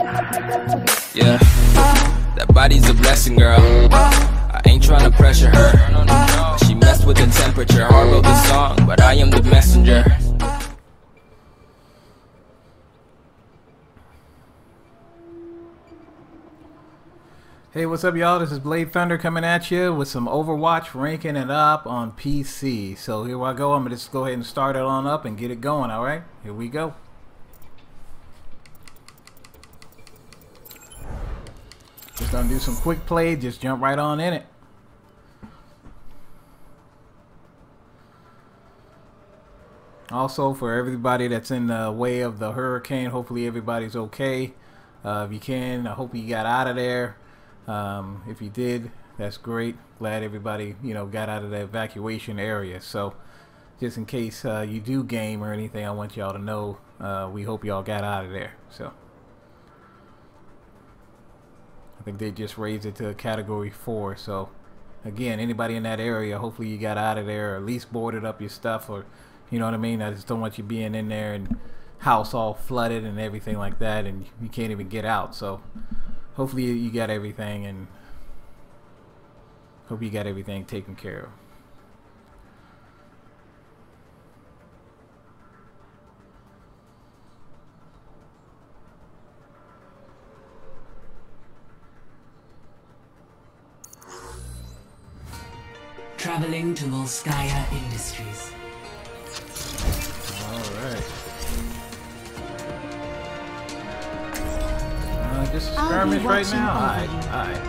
Yeah, that body's a blessing, girl. I ain't tryna pressure her. She messed with the temperature. Hard wrote the song, but I am the messenger. Hey, what's up, y'all? This is Blade Thunder coming at you with some Overwatch ranking it up on PC. So here I go. I'm gonna just go ahead and start it on up and get it going. All right, here we go. Just gonna do some quick play. Just jump right on in it. Also, for everybody that's in the way of the hurricane, hopefully everybody's okay. Uh, if you can, I hope you got out of there. Um, if you did, that's great. Glad everybody, you know, got out of the evacuation area. So, just in case uh, you do game or anything, I want y'all to know uh, we hope y'all got out of there. So, I think they just raised it to a category four. So, again, anybody in that area, hopefully you got out of there or at least boarded up your stuff or, you know what I mean? I just don't want you being in there and house all flooded and everything like that and you can't even get out. So, hopefully you got everything and hope you got everything taken care of. Traveling to Volskaya Industries. Alright. Uh, just a I'll be skirmish right watching now? over Alright, you. alright.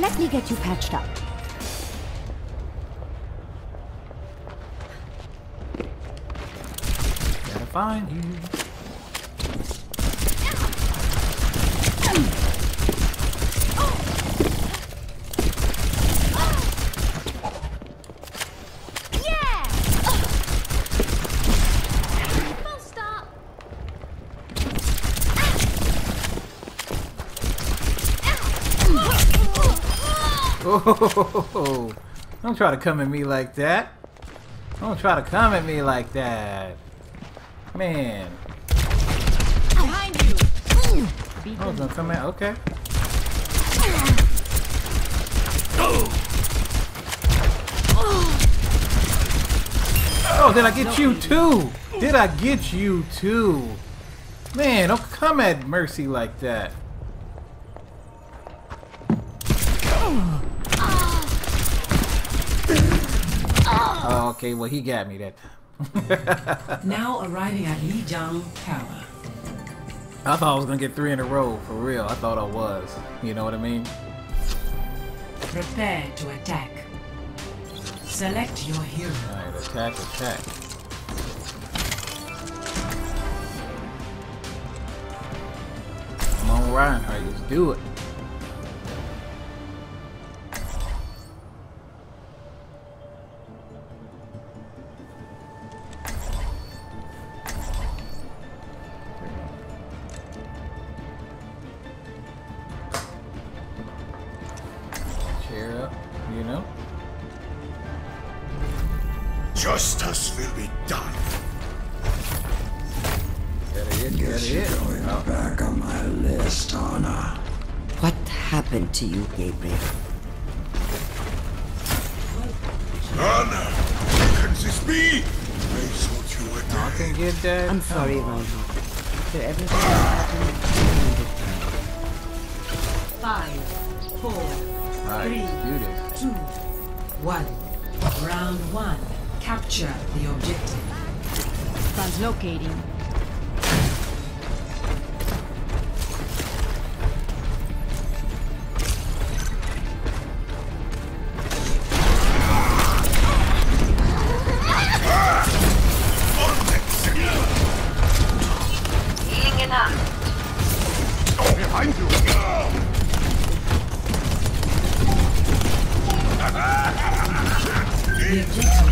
Let me get you patched up. Gotta find you. Oh, don't try to come at me like that. Don't try to come at me like that. Man. Behind you. I was gonna come at, okay. Oh, did I get you too? Did I get you too? Man, don't come at Mercy like that. Oh, okay, well he got me that time. Now arriving at Lijiang Tower. I thought I was gonna get three in a row, for real. I thought I was. You know what I mean? Prepare to attack. Select your hero. Alright, attack, attack. Come on, Reinhardt, let's do it. Justice will be done. Gotta hit, gotta Guess you're hit. going back on my list, Ana. What happened to you, Gabriel? Ana, can this be? I thought you were I dead. can get that. I'm sorry, Reinhardt. After everything that happened, Five, four, Alright, let's do this. two, one. Round one. Capture the objective. Translocating. Behind you. The objective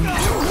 Go!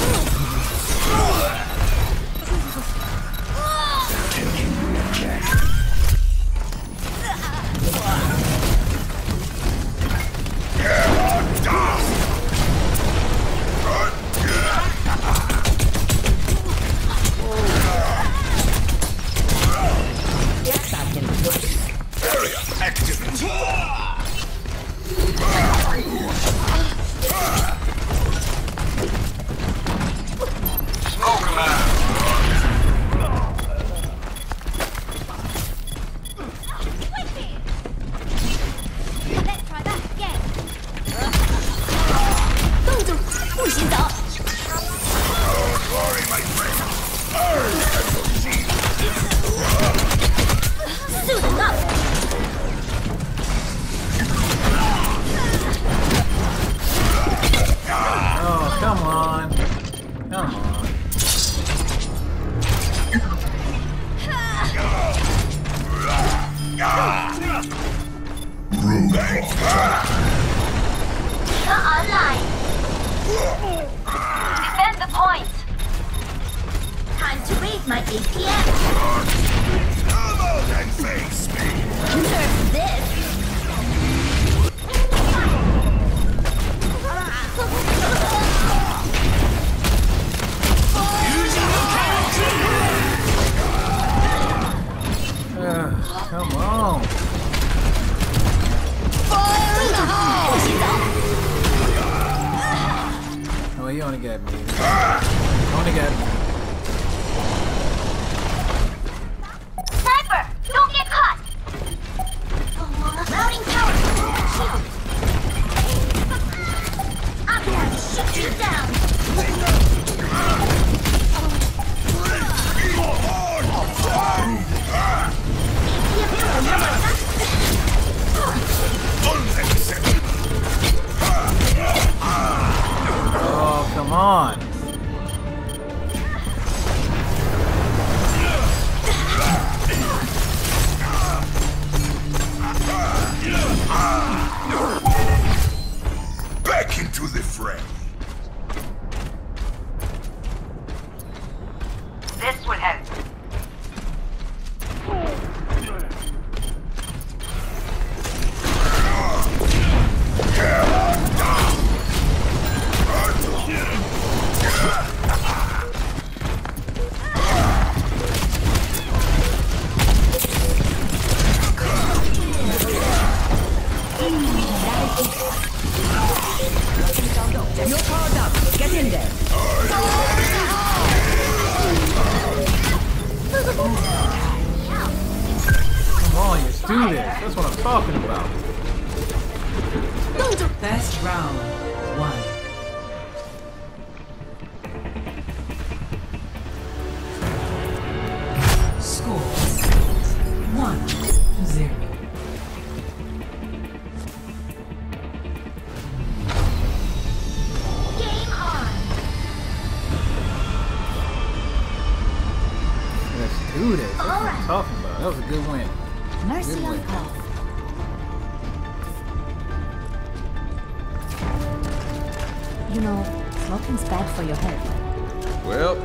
You know, smoking's bad for your health. Well,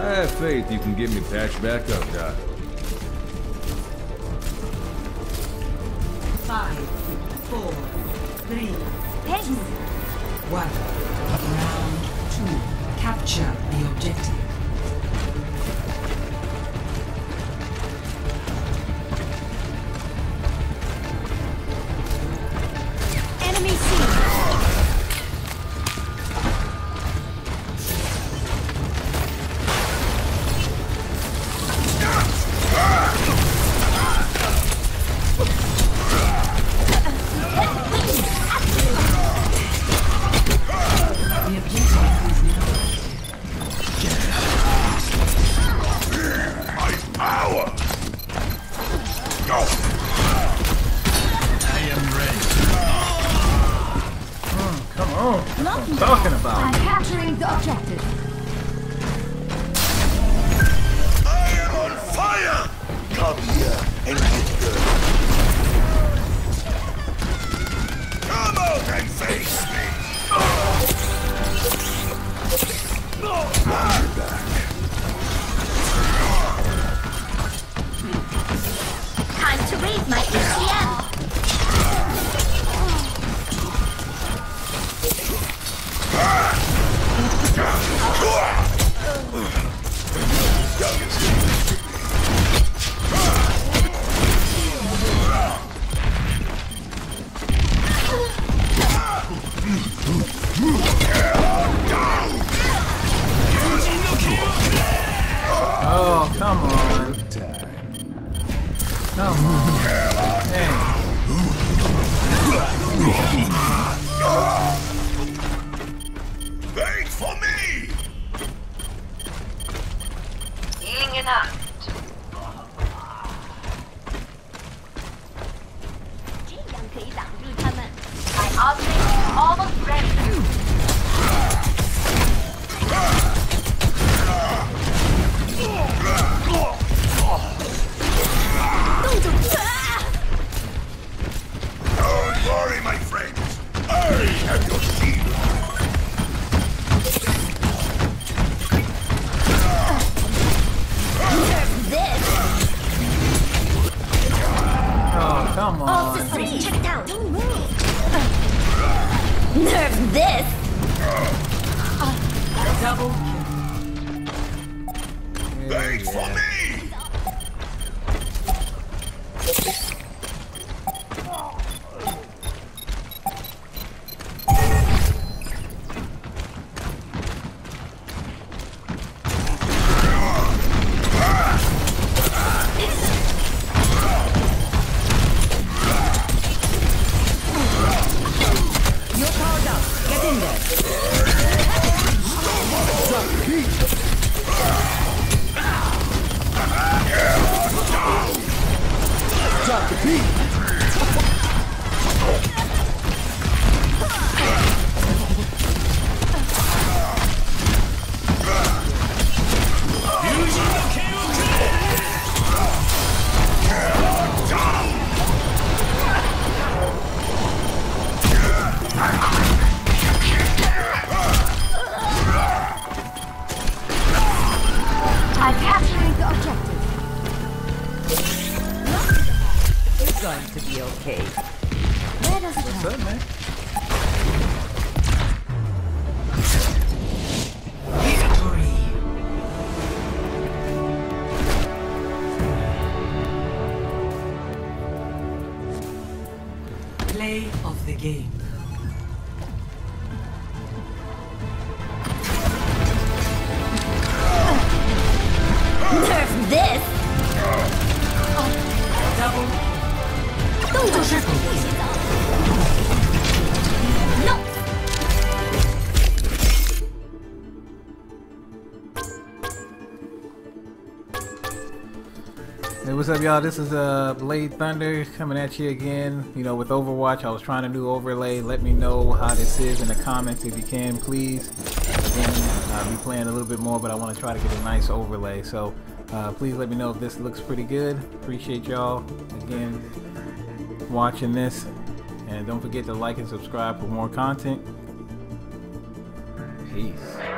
I have faith you can get me patched back up, Doc. one Round two. Capture the objective. Come on. What I'm talking about. I'm capturing the objective. I am on fire! Come here and get good. Come out and face me! I'm back. Time to raise my ATM. Come on. Dang. Wait for me! Up, y'all? This is uh, Blade Thunder coming at you again. You know, with Overwatch, I was trying to do overlay. Let me know how this is in the comments if you can, please. Again, I'll be playing a little bit more, but I want to try to get a nice overlay. So, uh, please let me know if this looks pretty good. Appreciate y'all again watching this, and don't forget to like and subscribe for more content. Peace.